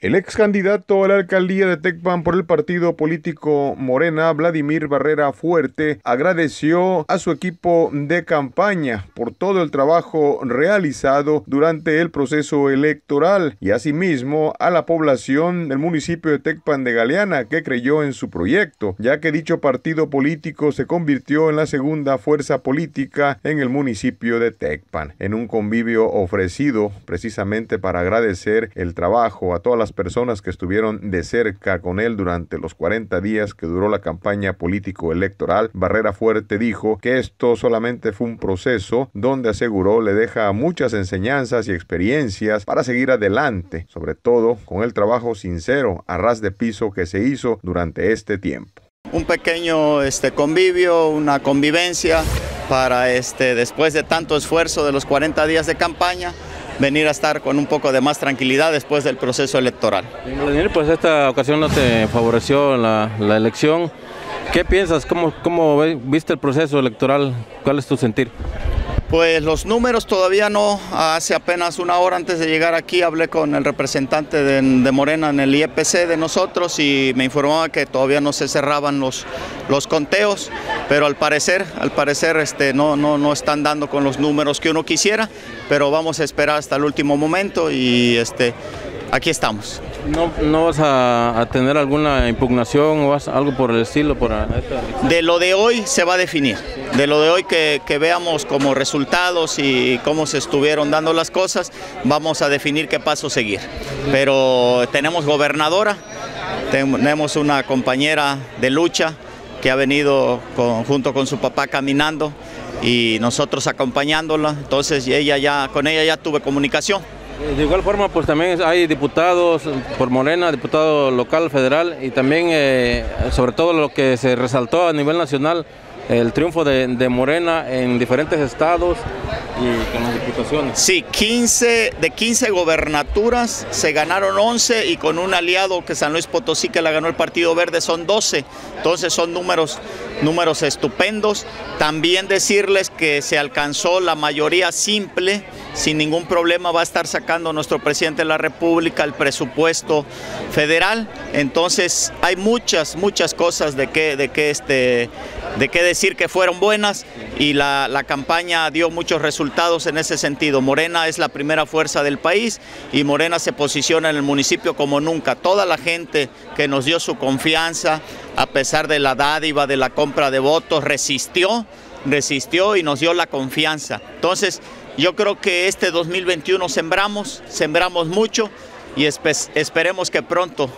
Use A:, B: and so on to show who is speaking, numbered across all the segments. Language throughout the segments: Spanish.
A: El ex candidato a la alcaldía de Tecpan por el partido político Morena, Vladimir Barrera Fuerte, agradeció a su equipo de campaña por todo el trabajo realizado durante el proceso electoral y asimismo a la población del municipio de Tecpan de Galeana que creyó en su proyecto, ya que dicho partido político se convirtió en la segunda fuerza política en el municipio de Tecpan. En un convivio ofrecido precisamente para agradecer el trabajo a todas las personas que estuvieron de cerca con él durante los 40 días que duró la campaña político-electoral, Barrera Fuerte dijo que esto solamente fue un proceso donde aseguró le deja muchas enseñanzas y experiencias para seguir adelante, sobre todo con el trabajo sincero a ras de piso que se hizo durante este tiempo.
B: Un pequeño este, convivio, una convivencia para este, después de tanto esfuerzo de los 40 días de campaña, venir a estar con un poco de más tranquilidad después del proceso electoral.
C: Pues esta ocasión no te favoreció la, elección. ¿Qué piensas? ¿Cómo, ¿Cómo viste el proceso electoral? ¿Cuál es tu sentir?
B: Pues los números todavía no. Hace apenas una hora antes de llegar aquí hablé con el representante de, Morena en el IEPC de nosotros y me informaba que todavía no se cerraban los, los conteos, pero al parecer, al parecer este, no, no, no están dando con los números que uno quisiera, pero vamos a esperar hasta el último momento y este, aquí estamos.
C: ¿No, vas a, tener alguna impugnación o algo por el estilo? Por
B: De lo de hoy se va a definir, de lo de hoy que, veamos como resultados y cómo se estuvieron dando las cosas, vamos a definir qué paso seguir. Pero tenemos gobernadora, tenemos una compañera de lucha que ha venido junto con su papá caminando y nosotros acompañándola, entonces ella ya, con ella ya tuve comunicación.
C: De igual forma, pues también hay diputados por Morena, diputado local, federal y también, eh, sobre todo lo que se resaltó a nivel nacional, el triunfo de, Morena en diferentes estados y con las diputaciones.
B: Sí, 15, de 15 gobernaturas se ganaron 11 y con un aliado que San Luis Potosí que la ganó el Partido Verde son 12. Entonces son números, números estupendos. También decirles que se alcanzó la mayoría simple, sin ningún problema va a estar sacando nuestro presidente de la República el presupuesto federal. Entonces hay muchas, muchas cosas de qué, de qué este, de decir que fueron buenas y la, campaña dio muchos resultados en ese sentido. Morena es la primera fuerza del país y Morena se posiciona en el municipio como nunca. Toda la gente que nos dio su confianza, a pesar de la dádiva de la compra de votos, resistió, resistió y nos dio la confianza. Entonces, yo creo que este 2021 sembramos, sembramos mucho y esperemos que pronto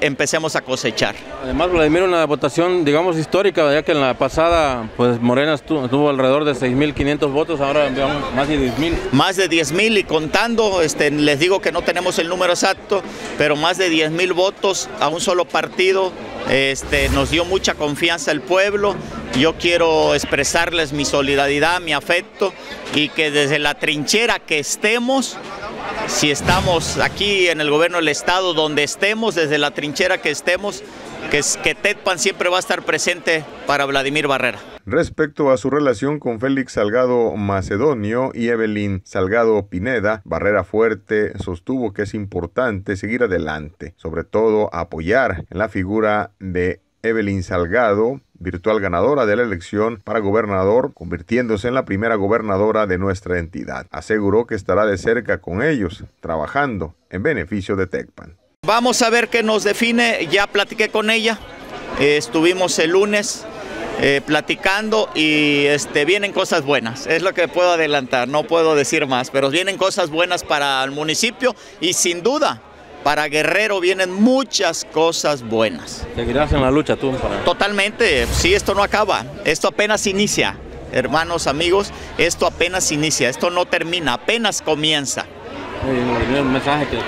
B: empecemos a cosechar.
C: Además, Vladimir, una votación, digamos, histórica, ya que en la pasada, pues Morena tuvo, alrededor de 6.500 votos, ahora más de 10.000.
B: Más de 10.000 y contando, este, les digo que no tenemos el número exacto, pero más de 10.000 votos a un solo partido, este, nos dio mucha confianza el pueblo. Yo quiero expresarles mi solidaridad, mi afecto y que desde la trinchera que estemos, si estamos aquí en el gobierno del estado, donde estemos, desde la trinchera que estemos, que, que Tedpan siempre va a estar presente para Vladimir Barrera.
A: Respecto a su relación con Félix Salgado Macedonio y Evelyn Salgado Pineda, Barrera Fuerte sostuvo que es importante seguir adelante, sobre todo apoyar la figura de Evelyn Salgado, virtual ganadora de la elección para gobernador, convirtiéndose en la primera gobernadora de nuestra entidad. Aseguró que estará de cerca con ellos, trabajando en beneficio de Tecpan.
B: Vamos a ver qué nos define, ya platiqué con ella, eh, estuvimos el lunes eh, platicando y este, vienen cosas buenas, es lo que puedo adelantar, no puedo decir más, pero vienen cosas buenas para el municipio y sin duda para Guerrero vienen muchas cosas buenas.
C: ¿Seguirás en la lucha tú?
B: Totalmente, sí, esto no acaba, esto apenas inicia, hermanos, amigos, esto apenas inicia, esto no termina, apenas comienza.
C: Un mensaje que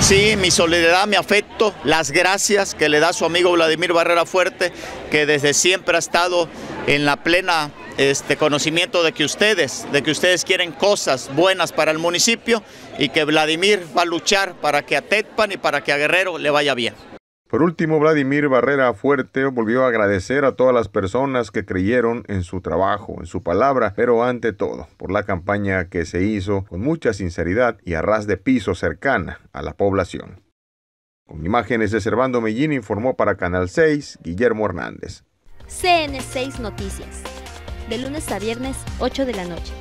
B: Sí, mi solidaridad, mi afecto, las gracias que le da su amigo Vladimir Barrera Fuerte, que desde siempre ha estado en la plena este conocimiento de que ustedes, de que ustedes quieren cosas buenas para el municipio y que Vladimir va a luchar para que a Tetpan y para que a Guerrero le vaya bien.
A: Por último, Vladimir Barrera Fuerte volvió a agradecer a todas las personas que creyeron en su trabajo, en su palabra, pero ante todo por la campaña que se hizo con mucha sinceridad y a ras de piso cercana a la población. Con imágenes de Servando Mellín informó para Canal 6 Guillermo Hernández.
D: CN6 Noticias. De lunes a viernes, 8 de la noche.